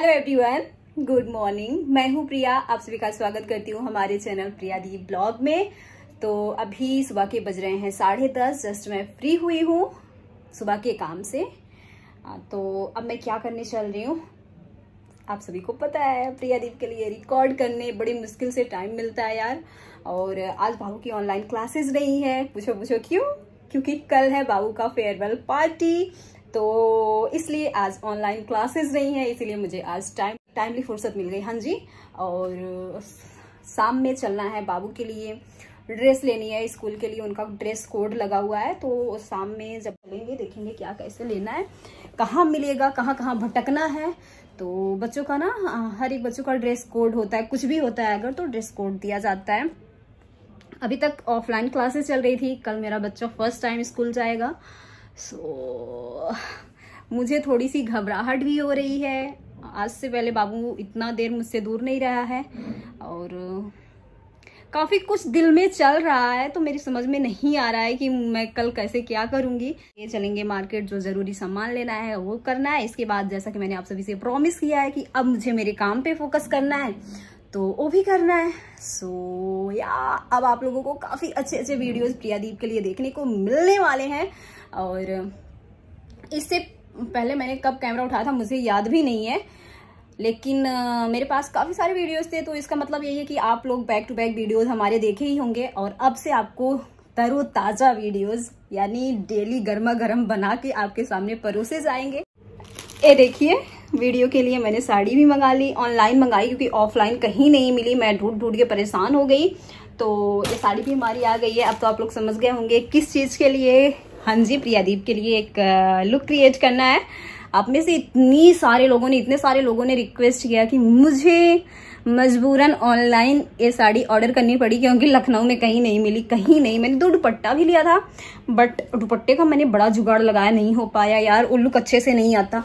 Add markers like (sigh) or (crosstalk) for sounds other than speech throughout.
Hello everyone good morning मैं हूँ प्रिया। आप सभी का स्वागत करती हूँ हमारे चैनल प्रिया दी ब्लॉग में। तो अभी सुबह के बज रहे हैं साढ़े दस। जस्ट मैं फ्री हुई हूँ सुबह के काम से। तो अब मैं क्या करने चल रही हूँ? आप सभी को पता है, प्रिया दीप के लिए रिकॉर्ड करने बड़ी मुश्किल से टाइम मिलता है यार। और आज बाबू की ऑनलाइन क्लासेस नहीं है। पूछो पूछो क्यों? क्योंकि कल है बाबू का फेयरवेल पार्टी तो इसलिए आज ऑनलाइन क्लासेस नहीं है, इसीलिए मुझे आज टाइम टाइमली फुर्सत मिल गई। हाँ जी, और शाम में चलना है बाबू के लिए। ड्रेस लेनी है स्कूल के लिए, उनका ड्रेस कोड लगा हुआ है। तो शाम में जब चलेंगे, देखेंगे क्या कैसे लेना है, कहाँ मिलेगा, कहाँ कहाँ भटकना है। तो बच्चों का ना, हर एक बच्चों का ड्रेस कोड होता है, कुछ भी होता है, अगर तो ड्रेस कोड दिया जाता है। अभी तक ऑफलाइन क्लासेस चल रही थी, कल मेरा बच्चा फ़र्स्ट टाइम स्कूल जाएगा। सो so, मुझे थोड़ी सी घबराहट भी हो रही है। आज से पहले बाबू इतना देर मुझसे दूर नहीं रहा है और काफ़ी कुछ दिल में चल रहा है तो मेरी समझ में नहीं आ रहा है कि मैं कल कैसे क्या करूँगी। ये चलेंगे मार्केट जो ज़रूरी सामान लेना है वो करना है। इसके बाद जैसा कि मैंने आप सभी से प्रॉमिस किया है कि अब मुझे मेरे काम पे फोकस करना है। तो वो भी करना है। सो so, या yeah, अब आप लोगों को काफ़ी अच्छे अच्छे वीडियोस प्रियादीप के लिए देखने को मिलने वाले हैं। और इससे पहले मैंने कब कैमरा उठाया था मुझे याद भी नहीं है। लेकिन आ, मेरे पास काफ़ी सारे वीडियोस थे तो इसका मतलब यही है कि आप लोग बैक टू बैक वीडियोस हमारे देखे ही होंगे। और अब से आपको तरो ताज़ा वीडियोस यानी डेली गर्मा गर्म बना के आपके सामने परोसे जाएँगे। ये देखिए वीडियो के लिए मैंने साड़ी भी मंगा ली ऑनलाइन मंगाई क्योंकि ऑफलाइन कहीं नहीं मिली। मैं ढूंढ ढूंढ के परेशान हो गई। तो ये साड़ी भी हमारी आ गई है। अब तो आप लोग समझ गए होंगे किस चीज़ के लिए। हाँ जी प्रियादीप के लिए एक लुक क्रिएट करना है। आप में से इतनी सारे लोगों ने, इतने सारे लोगों ने रिक्वेस्ट किया कि मुझे मजबूरन ऑनलाइन ये साड़ी ऑर्डर करनी पड़ी क्योंकि लखनऊ में कहीं नहीं मिली, कहीं नहीं। मैंने दो दुपट्टा भी लिया था बट दुपट्टे का मैंने बड़ा जुगाड़ लगाया, नहीं हो पाया। यार, वो लुक अच्छे से नहीं आता।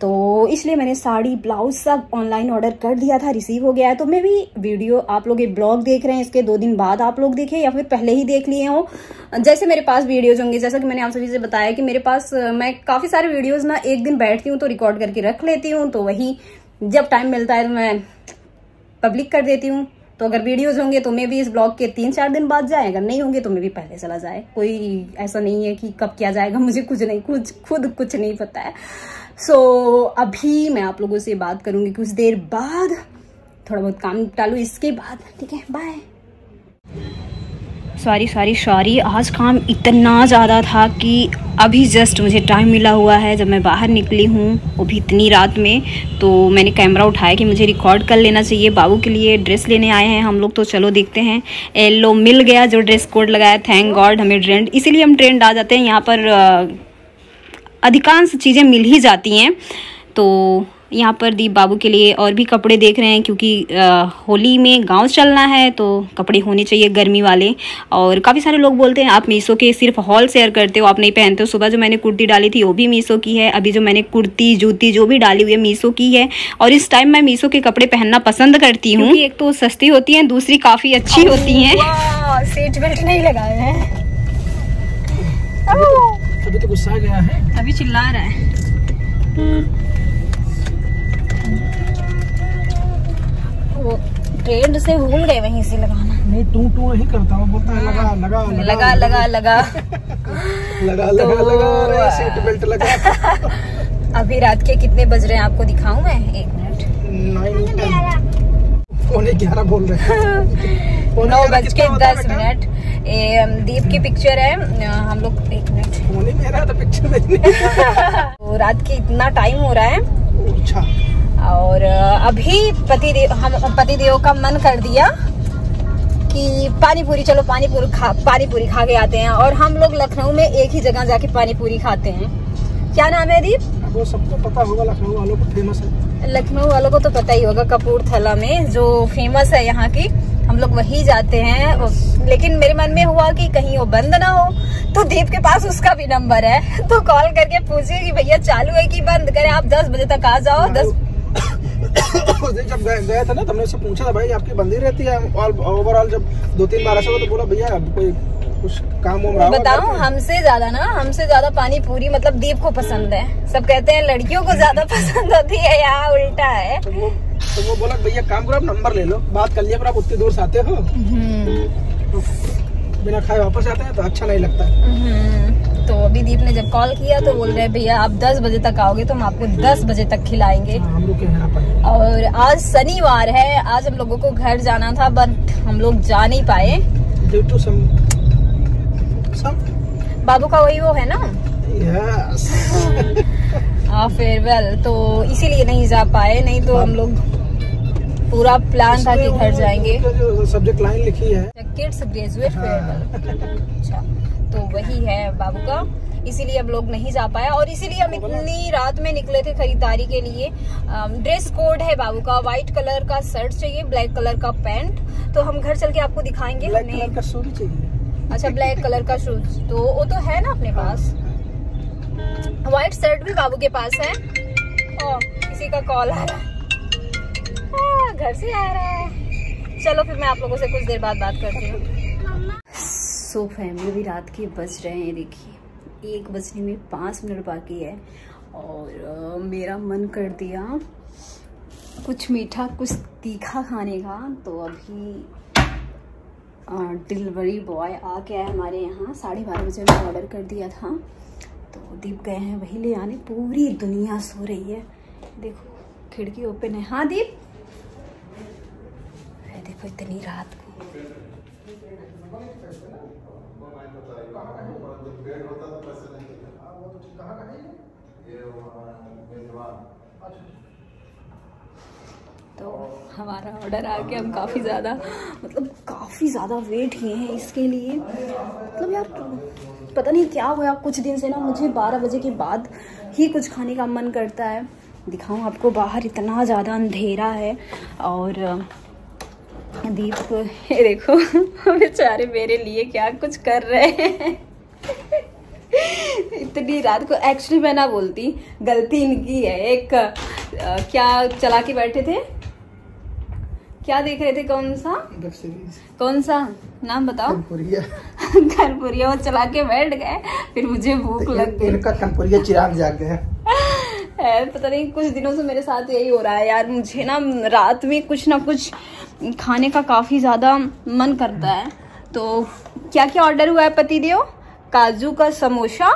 तो इसलिए मैंने साड़ी, ब्लाउज सब ऑनलाइन ऑर्डर कर दिया था रिसीव हो गया है। तो मैं भी वीडियो आप लोग ये ब्लॉग देख रहे हैं, इसके दो दिन बाद आप लोग देखे या फिर पहले ही देख लिए हो। जैसे मेरे पास वीडियोज़ होंगे, जैसा कि मैंने आप सभी से बताया कि मेरे पास मैं काफ़ी सारे वीडियोज़ ना एक दिन बैठती हूँ तो रिकॉर्ड करके रख लेती हूँ तो वही जब टाइम मिलता है तो मैं पब्लिक कर देती हूँ। तो अगर वीडियोज़ होंगे तो मे भी इस ब्लॉग के तीन चार दिन बाद जाए, अगर नहीं होंगे तो मे भी पहले चला जाए। कोई ऐसा नहीं है कि कब क्या जाएगा, मुझे कुछ नहीं, कुछ, खुद कुछ नहीं पता है। सो so, अभी मैं आप लोगों से बात करूँगी कुछ देर बाद। थोड़ा बहुत काम टालू इसके बाद। ठीक है बाय सॉरी सॉरी सॉरी आज काम इतना ज़्यादा था कि अभी जस्ट मुझे टाइम मिला हुआ है। जब मैं बाहर निकली हूँ वो भी इतनी रात में तो मैंने कैमरा उठाया कि मुझे रिकॉर्ड कर लेना चाहिए। बाबू के लिए ड्रेस लेने आए हैं। हम लोग तो चलो देखते हैं। येलो मिल गया जो ड्रेस कोड लगाया। थैंक गॉड हमें ट्रेंड इसीलिए हम ट्रेंड आ जाते हैं। यहाँ पर अधिकांश चीज़ें मिल ही जाती हैं। तो यहाँ पर दीप बाबू के लिए और भी कपड़े देख रहे हैं क्योंकि आ, होली में गाँव चलना है तो कपड़े होने चाहिए गर्मी वाले। और काफ़ी सारे लोग बोलते हैं आप मीशो के सिर्फ़ हॉल शेयर करते हो आप नहीं पहनते हो। सुबह जो मैंने कुर्ती डाली थी वो भी मीशो की है। अभी जो मैंने कुर्ती जूती जो भी डाली हुई है मीशो की है। और इस टाइम मैं मीशो के कपड़े पहनना पसंद करती हूँ। एक तो सस्ती होती है दूसरी काफ़ी अच्छी होती है। सीट बेल्ट नहीं लगाए हैं। अभी तो गुस्सा गया है। अभी चिल्ला रहा है। वो ट्रेन से भूल गए वहीं से लगाना। नहीं टू टू नहीं करता वो बोलता है लगा हाँ, लगा लगा। लगा लगा लगा। लगा तो... लगा लगा सीट बेल्ट लगा। अभी रात के कितने बज रहे हैं आपको दिखाऊँ मैं? एक मिनट। नाइन टेन पौने ग्यारह बोल रहे हैं। नौ बज के दस मिनट। दीप की पिक्चर है। हम लोग एक मिनट। पौने मेरा तो पिक्चर देखने (laughs) तो रात की इतना टाइम हो रहा है। अच्छा। और अभी पति देव हम पति देव का मन कर दिया कि पानी पूरी चलो पानी पूरी खा पानी पूरी खा के आते हैं। और हम लोग लखनऊ में एक ही जगह जाके पानी पूरी खाते हैं। क्या नाम है दीप? वो सबको पता होगा लखनऊ वालों को फ़ेमस है। लखनऊ वालों को तो पता ही होगा कपूरथला में, जो फ़ेमस है यहाँ की, हम लोग वही जाते हैं। लेकिन मेरे मन में हुआ कि कहीं वो बंद ना हो तो दीप के पास उसका भी नंबर है। (laughs) तो कॉल करके पूछिए कि भैया चालू है कि बंद? करें, आप दस बजे तक आ जाओ (coughs) जब गए गए थे ना तो हमने उससे पूछा था भाई आपकी बंदी रहती है? ओवरऑल जब दो तीन बार ऐसा तो बोला भैया कोई कुछ काम वाम हमसे ज़्यादा ना हमसे ज़्यादा पानी पूरी मतलब दीप को पसंद है। सब कहते हैं लड़कियों को ज़्यादा (laughs) पसंद होती है यहाँ उल्टा है। तो वो तो वो बोला भैया काम करो आप नंबर ले लो बात कर लिया पर आप उतनी दूर से आते हो। हम्म, तो बिना खाए वापस आते हैं तो अच्छा नहीं लगता। हम्म। तो अभी दीप ने जब कॉल किया तो बोल रहे हैं भैया आप 10 बजे तक आओगे तो हम आपको 10 बजे तक खिलाएँगे। हाँ, और आज शनिवार है आज हम लोगों को घर जाना था बट हम लोग जा नहीं पाए। बाबू का वही वो है ना? यस फेयरवेल (laughs) तो इसीलिए नहीं जा पाए नहीं तो हम लोग पूरा प्लान था कि घर जाएँगे। सब्जेक्ट लाइन लिखी है। किड्स ग्रेजुएट फेयरवेल अच्छा। तो वही है बाबू का। इसीलिए हम लोग नहीं जा पाया और इसीलिए हम इतनी रात में निकले थे खरीदारी के लिए। ड्रेस कोड है बाबू का व्हाइट कलर का शर्ट चाहिए ब्लैक कलर का पैंट तो हम घर चल के आपको दिखाएँगे ब्लैक कलर का चाहिए। अच्छा ब्लैक कलर का शूज़ तो वो तो है ना अपने पास। व्हाइट शर्ट भी बाबू के पास है। ओ किसी का कॉल आ रहा हाँ, घर से आ रहा है। चलो फिर मैं आप लोगों से कुछ देर बाद बात करती हूँ। सो फैमिली भी रात के बज रहे हैं देखिए। एक बजने में पाँच मिनट बाकी है और अ, मेरा मन कर दिया कुछ मीठा कुछ तीखा खाने का। तो अभी डिलीवरी बॉय आ गया है हमारे यहाँ। साढ़े बारह बजे में ऑर्डर कर दिया था। तो दीप गए हैं वही ले आने। पूरी दुनिया सो रही है। देखो खिड़की ओपन है। हाँ दीप? देखो इतनी रात को तो हमारा ऑर्डर आ गया हम काफ़ी ज़्यादा मतलब काफ़ी ज़्यादा वेट किए हैं इसके लिए। मतलब यार पता नहीं क्या हुआ कुछ दिन से ना मुझे 12 बजे के बाद ही कुछ खाने का मन करता है। दिखाऊँ आपको बाहर इतना ज़्यादा अंधेरा है और दीप ये देखो (laughs) बेचारे मेरे लिए क्या कुछ कर रहे हैं। इतनी रात को एक्चुअली मैं ना बोलती गलती इनकी है। एक अ, क्या चला के बैठे थे? क्या देख रहे थे कौन सा? कौन सा? नाम बताओ। कनपुरिया (laughs) वो चला के बैठ गए। फिर मुझे भूख लग गई। इनका कनपुरिया चिराग जाग गया। है पता नहीं कुछ दिनों से मेरे साथ यही हो रहा है यार। मुझे ना रात में कुछ ना कुछ खाने का काफ़ी ज़्यादा मन करता है। तो क्या क्या ऑर्डर हुआ है पति देव? काजू का समोसा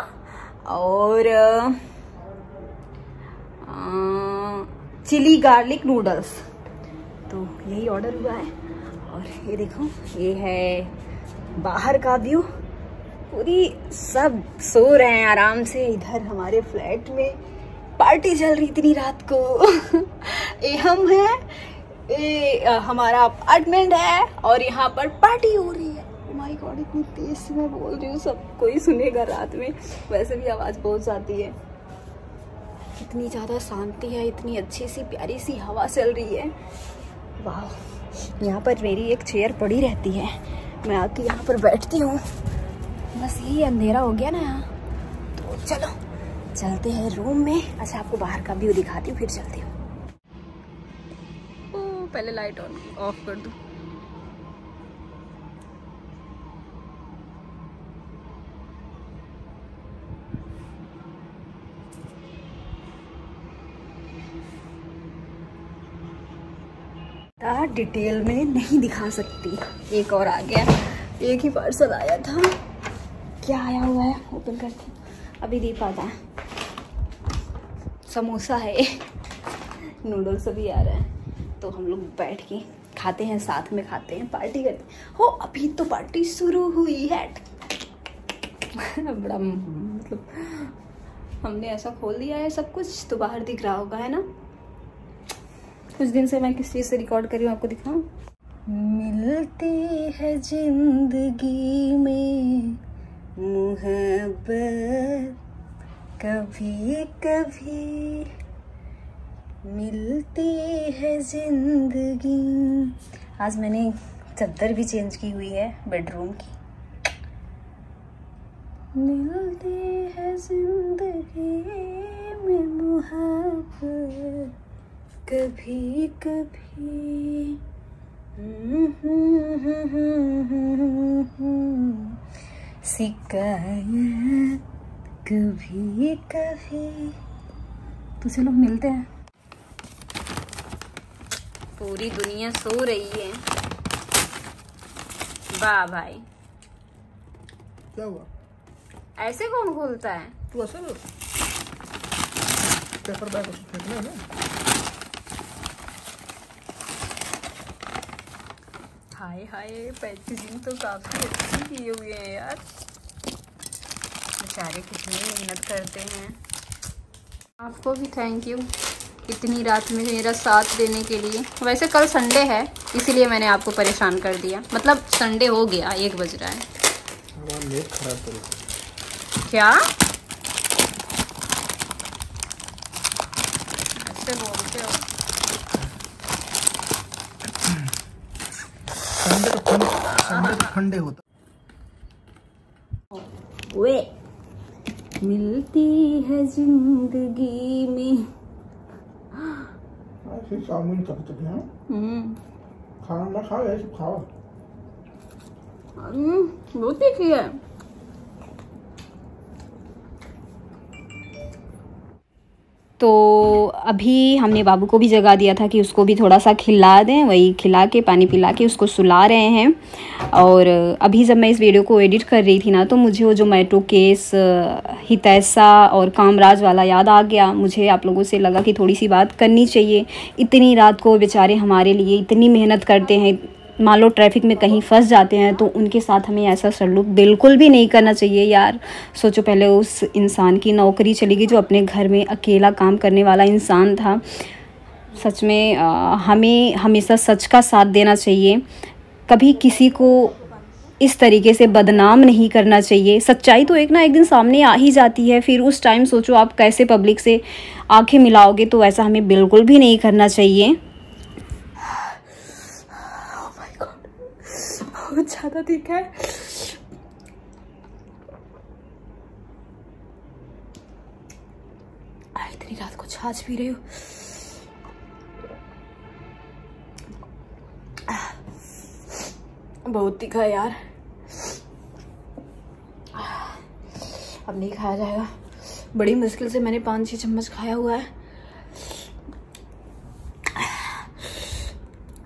और चिली गार्लिक नूडल्स। तो यही ऑर्डर हुआ है। और ये देखो, ये है बाहर का व्यू पूरी सब सो रहे हैं आराम से। इधर हमारे फ्लैट में पार्टी चल रही इतनी रात को। (laughs) ये हम है ये हमारा अपार्टमेंट है और यहाँ पर पार्टी हो रही है। माय गॉड इतनी तेज से मैं बोल रही हूँ, सब कोई सुनेगा रात में। वैसे भी आवाज़ बहुत जाती है। इतनी ज़्यादा शांति है, इतनी अच्छी सी, प्यारी सी हवा चल रही है। वाह, यहाँ पर मेरी एक चेयर पड़ी रहती है। मैं आके यहाँ पर बैठती हूँ। बस यही अंधेरा हो गया ना यहाँ। तो चलो, चलते हैं रूम में। अच्छा आपको बाहर का व्यू दिखाती हूँ, फिर चलती हूँ। पहले लाइट ऑन ऑफ़ कर दूँ। ज़्यादा डिटेल में नहीं दिखा सकती। एक और आ गया। एक ही पार्सल आया था। क्या आया हुआ है? ओपन करती अभी दीप आता है। समोसा है। नूडल्स अभी आ रहा है। तो हम लोग बैठ के खाते हैं, साथ में खाते हैं पार्टी करते हैं। हो, अभी तो पार्टी शुरू हुई है। बड़ा मतलब हमने ऐसा खोल दिया है सब कुछ तो बाहर दिख रहा होगा, है ना? कुछ दिन से मैं किस चीज़ से रिकॉर्ड करी हूँ? आपको दिखाऊँ? मिलती है ज़िंदगी में मुहब्बत, कभी कभी मिलती है ज़िंदगी। आज मैंने चादर भी चेंज की हुई है बेडरूम की। मिलती है ज़िंदगी में मुहब्बत। कभी कभी। शिकायत कभी कभी। तो चलो मिलते हैं। पूरी दुनिया सो रही है। वाह भाई। क्या हुआ? ऐसे कौन खोलता है? तू ऐसे पेपर बैग उसमें फेंकना है हाय हाय पैकेजिंग तो काफ़ी अच्छी किए हुए हैं यार। बेचारे कितनी मेहनत करते हैं। आपको भी थैंक यू इतनी रात में मेरा साथ देने के लिए। वैसे कल संडे है इसीलिए मैंने आपको परेशान कर दिया। मतलब संडे हो गया एक बज रहा है। क्या? ऐसे बोलते हो? संडे फंडे संडे फंडे होता वे मिलती है ज़िंदगी में। ऐसे चाउमीन कब तक है हम्म। खाना ना खाओ ऐसे खाओ। हम्म, बहुत ही है तो अभी हमने बाबू को भी जगा दिया था कि उसको भी थोड़ा सा खिला दें, वही खिला के, पानी पिला के उसको सुला रहे हैं। और अभी जब मैं इस वीडियो को एडिट कर रही थी ना तो मुझे वो जो मेट्रो केस हितैसा और कामराज वाला याद आ गया। मुझे आप लोगों से लगा कि थोड़ी सी बात करनी चाहिए। इतनी रात को बेचारे हमारे लिए इतनी मेहनत करते हैं मान लो ट्रैफ़िक में कहीं फंस जाते हैं तो उनके साथ हमें ऐसा सलूक बिल्कुल भी नहीं करना चाहिए यार। सोचो पहले उस इंसान की नौकरी चली गई जो अपने घर में अकेला काम करने वाला इंसान था। सच में आ, हमें हमेशा सच का साथ देना चाहिए। कभी किसी को इस तरीके से बदनाम नहीं करना चाहिए। सच्चाई तो एक ना एक दिन सामने आ ही जाती है फिर उस टाइम सोचो आप कैसे पब्लिक से आँखें मिलाओगे तो ऐसा हमें बिल्कुल भी नहीं करना चाहिए। बहुत ज़्यादा तीखा है। इतनी रात को छाछ पी रही हो। बहुत तीखा यार। अब नहीं खाया जाएगा। बड़ी मुश्किल से मैंने पाँच छः चम्मच खाया हुआ है।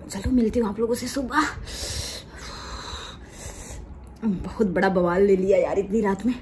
चलो मिलती हूँ आप लोगों से सुबह। बहुत बड़ा बवाल ले लिया यार इतनी रात में।